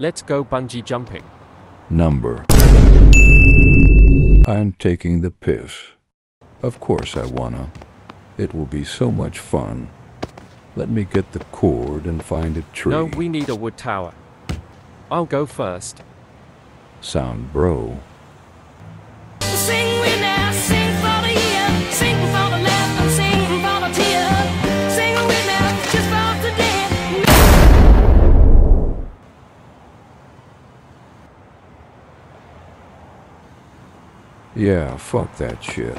Let's go bungee jumping. Number. I'm taking the piss. Of course I wanna. It will be so much fun. Let me get the cord and find a tree. No, we need a wood tower. I'll go first. Sound bro. Yeah, fuck that shit.